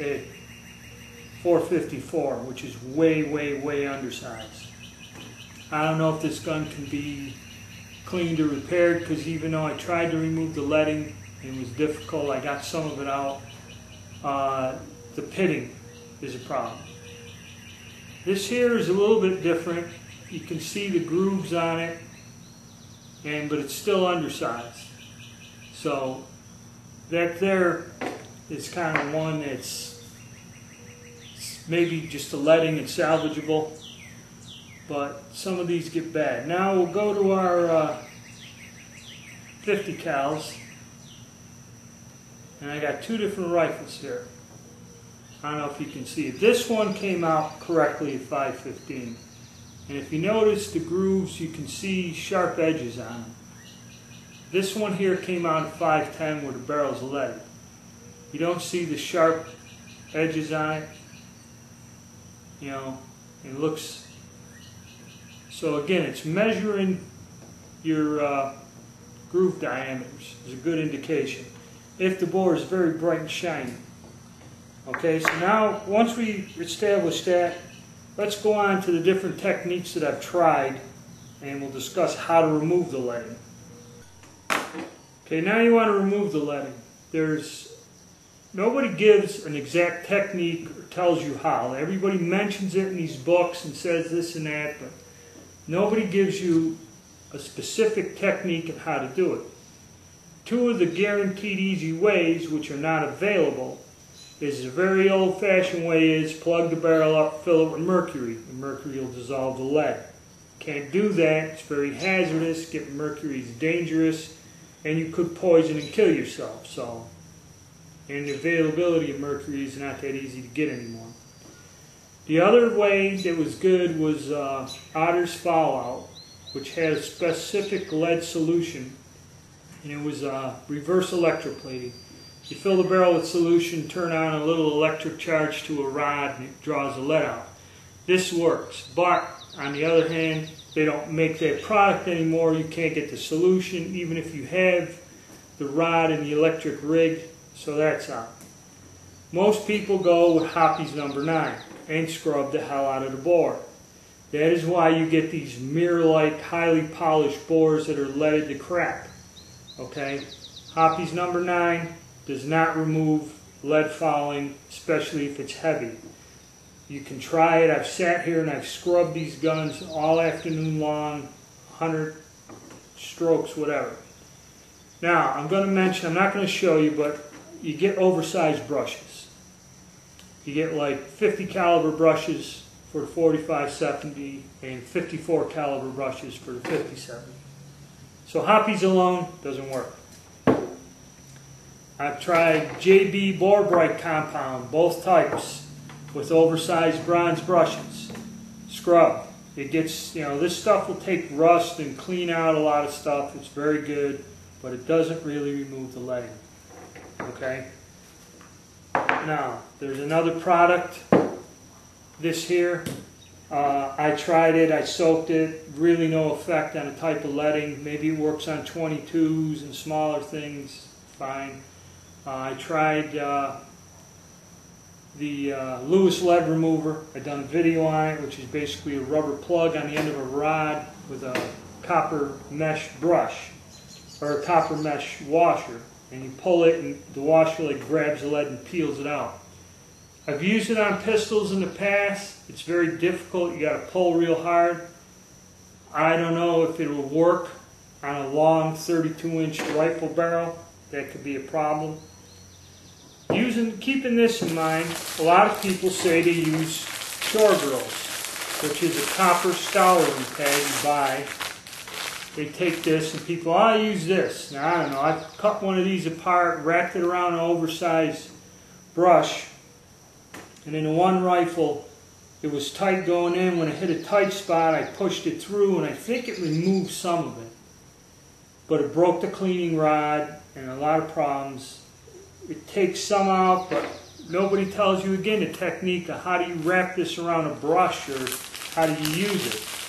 at 454, which is way, way, way undersized. I don't know if this gun can be cleaned or repaired because even though I tried to remove the leading, it was difficult. I got some of it out. Uh, the pitting is a problem. This here is a little bit different. You can see the grooves on it, and but it's still undersized. So that there is kind of one that's maybe just a leading and salvageable, but some of these get bad. Now we'll go to our uh, 50 cals, and I got two different rifles here. I don't know if you can see it. This one came out correctly at 515. And if you notice the grooves, you can see sharp edges on them. This one here came out at 510 where the barrel's leaded. You don't see the sharp edges on it. You know, it looks... So again, it's measuring your uh, groove diameters. is a good indication. If the bore is very bright and shiny. Okay, so now once we establish that, let's go on to the different techniques that I've tried and we'll discuss how to remove the leading. Okay, now you want to remove the leading. There's nobody gives an exact technique or tells you how. Everybody mentions it in these books and says this and that, but nobody gives you a specific technique and how to do it. Two of the guaranteed easy ways, which are not available, is a very old-fashioned way is plug the barrel up, fill it with mercury. The mercury will dissolve the lead. Can't do that. It's very hazardous. Getting mercury is dangerous, and you could poison and kill yourself. So, and the availability of mercury is not that easy to get anymore. The other way that was good was uh, Outers Foul Out, which had a specific lead solution, and it was uh, reverse electroplating. You fill the barrel with solution, turn on a little electric charge to a rod, and it draws the lead out. This works, but on the other hand, they don't make that product anymore. You can't get the solution, even if you have the rod and the electric rig, so that's out. Most people go with Hoppe's number 9 and scrub the hell out of the bore. That is why you get these mirror-like, highly polished bores that are leaded to crap. Okay? Hoppe's number 9 does not remove lead fouling, especially if it's heavy. You can try it. I've sat here and I've scrubbed these guns all afternoon long, 100 strokes, whatever. Now, I'm going to mention, I'm not going to show you, but you get oversized brushes. You get like 50 caliber brushes for the 4570 and 54 caliber brushes for the 5070. So Hoppe's alone doesn't work. I've tried JB Borbright compound, both types, with oversized bronze brushes. Scrub. It gets, you know, this stuff will take rust and clean out a lot of stuff. It's very good, but it doesn't really remove the leading. Okay? Now, there's another product, this here. Uh, I tried it, I soaked it, really no effect on a type of leading. Maybe it works on 22s and smaller things, fine. Uh, I tried uh, the uh, Lewis lead remover. I've done a video on it, which is basically a rubber plug on the end of a rod with a copper mesh brush or a copper mesh washer. And you pull it and the washer like grabs the lead and peels it out. I've used it on pistols in the past. It's very difficult. You got to pull real hard. I don't know if it will work on a long 32 inch rifle barrel. That could be a problem using, keeping this in mind, a lot of people say to use Shore grills, which is a copper scouring pad you buy. They take this and people, oh, I use this. Now, I don't know, I cut one of these apart, wrapped it around an oversized brush, and in one rifle, it was tight going in. When it hit a tight spot, I pushed it through, and I think it removed some of it. But it broke the cleaning rod, and a lot of problems it takes some out, but nobody tells you again the technique of how do you wrap this around a brush or how do you use it.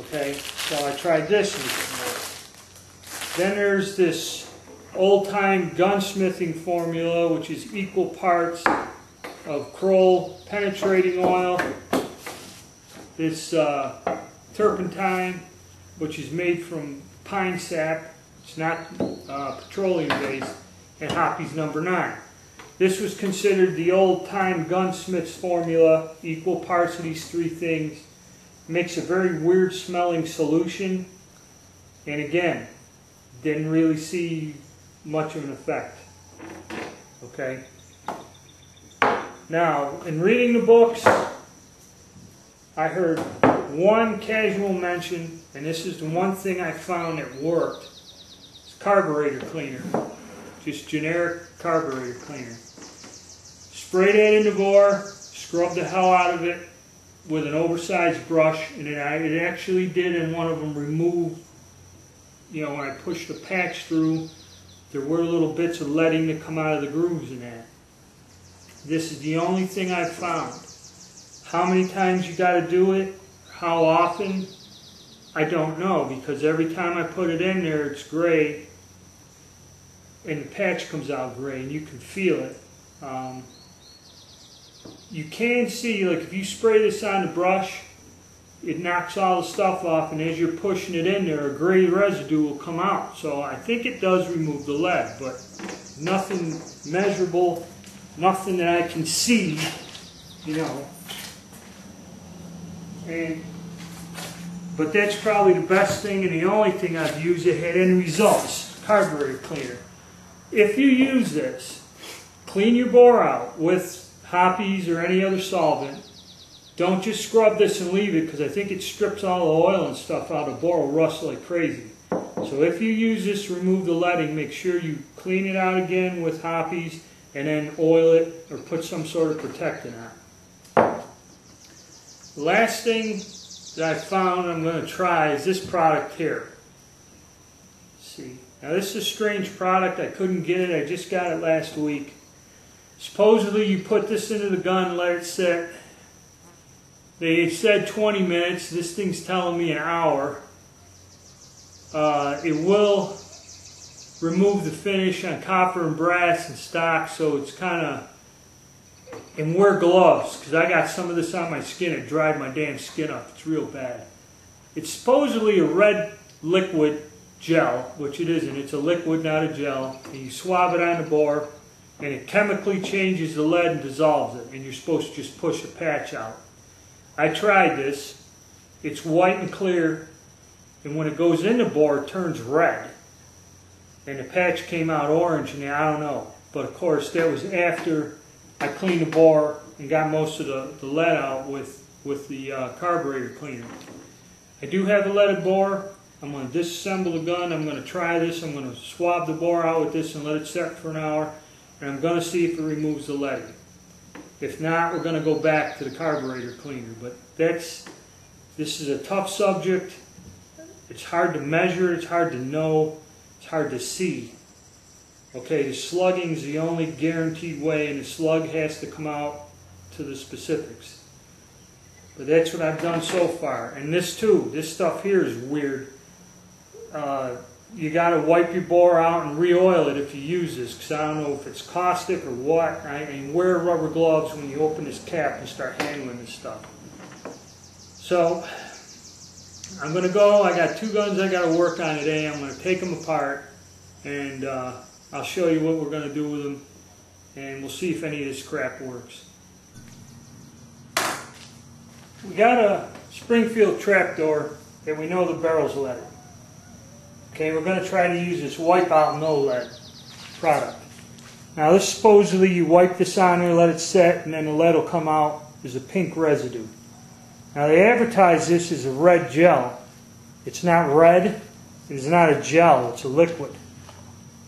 Okay, so I tried this and it didn't work. Then there's this old-time gunsmithing formula, which is equal parts of Kroil penetrating oil, this uh, turpentine, which is made from pine sap, it's not uh, petroleum based, and Hoppe's number nine. This was considered the old time gunsmith's formula, equal parts of these three things. Makes a very weird smelling solution, and again, didn't really see much of an effect. Okay? Now, in reading the books, I heard one casual mention, and this is the one thing I found that worked. It's carburetor cleaner. Just generic carburetor cleaner. Spray that in the bore, scrub the hell out of it with an oversized brush, and it, it actually did in one of them remove, you know, when I pushed the patch through, there were little bits of leading that come out of the grooves in that. This is the only thing I've found. How many times you got to do it, how often, I don't know because every time I put it in there it's gray and the patch comes out gray and you can feel it. Um, you can see, like if you spray this on the brush, it knocks all the stuff off and as you're pushing it in there, a gray residue will come out. So I think it does remove the lead, but nothing measurable, nothing that I can see, you know. And, but that's probably the best thing and the only thing I've used that had any results, carburetor cleaner. If you use this, clean your bore out with Hoppe's or any other solvent. Don't just scrub this and leave it because I think it strips all the oil and stuff out. The bore will rust like crazy. So if you use this remove the leading, make sure you clean it out again with Hoppe's and then oil it or put some sort of protectant on. Last thing that I found I'm going to try is this product here. See. Now this is a strange product. I couldn't get it. I just got it last week. Supposedly you put this into the gun, let it sit. They said 20 minutes. This thing's telling me an hour. Uh, it will remove the finish on copper and brass and stock, so it's kind of... And wear gloves, because I got some of this on my skin. It dried my damn skin up. It's real bad. It's supposedly a red liquid gel, which it isn't. It's a liquid, not a gel. And you swab it on the bore, and it chemically changes the lead and dissolves it. And you're supposed to just push a patch out. I tried this. It's white and clear, and when it goes in the bore, it turns red. And the patch came out orange, and I don't know. But of course, that was after I cleaned the bore and got most of the, the lead out with, with the uh, carburetor cleaner. I do have a leaded bore. I'm going to disassemble the gun. I'm going to try this. I'm going to swab the bore out with this and let it set for an hour. And I'm going to see if it removes the lead. If not, we're going to go back to the carburetor cleaner. But that's, this is a tough subject. It's hard to measure. It's hard to know. It's hard to see. Okay, the slugging is the only guaranteed way, and the slug has to come out to the specifics. But that's what I've done so far. And this too, this stuff here is weird uh, you got to wipe your bore out and re-oil it if you use this because I don't know if it's caustic or what. I mean, wear rubber gloves when you open this cap and start handling this stuff. So I'm going to go. I got two guns I got to work on today. I'm going to take them apart and uh, I'll show you what we're going to do with them and we'll see if any of this crap works. We got a Springfield trapdoor that we know the barrel's leaded. Okay, we're going to try to use this Wipeout No Lead product. Now this supposedly you wipe this on there, let it set, and then the lead will come out as a pink residue. Now they advertise this as a red gel. It's not red, it's not a gel, it's a liquid.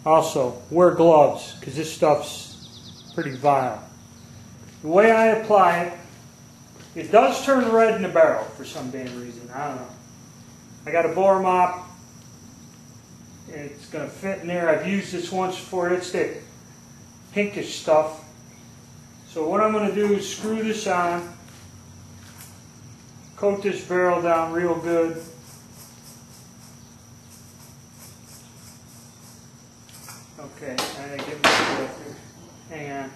Also, wear gloves, because this stuff's pretty vile. The way I apply it, it does turn red in the barrel for some damn reason, I don't know. I got a bore mop, it's going to fit in there. I've used this once before. It's that pinkish stuff. So what I'm going to do is screw this on, coat this barrel down real good. Okay, I get my. Hang on.